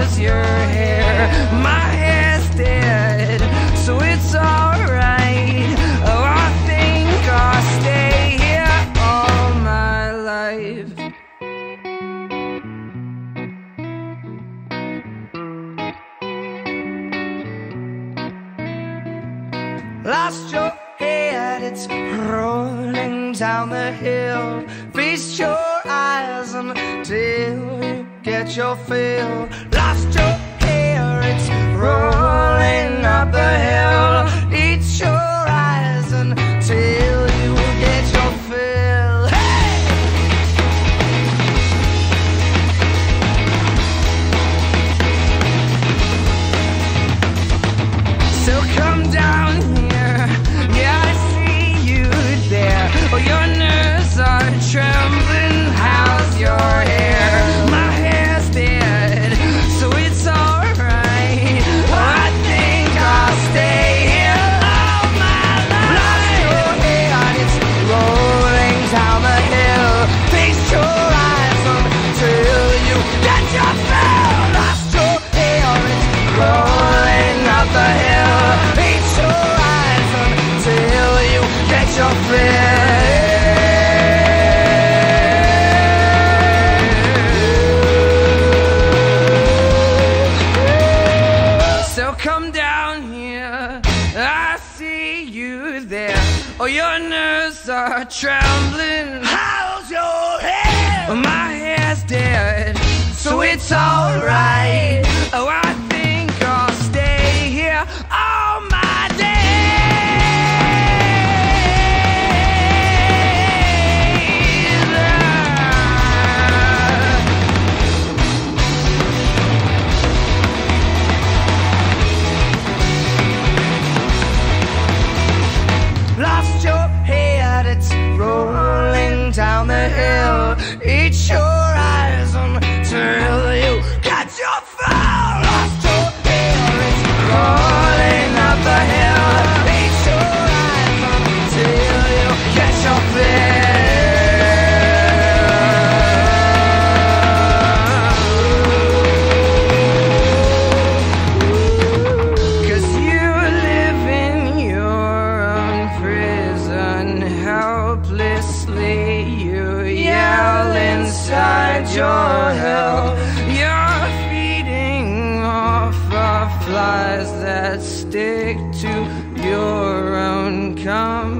how's your hair? My hair's dead, so it's alright. Oh, I think I'll stay here all my life. Lost your head, it's rolling down the hill. Feast your eyes until you get your fill. Come down here. I see you there. Oh, your nerves are trembling. How's your hair? Oh, my hair's dead, so it's alright. Oh, I your hell. You're feeding off of flies that stick to your own complex.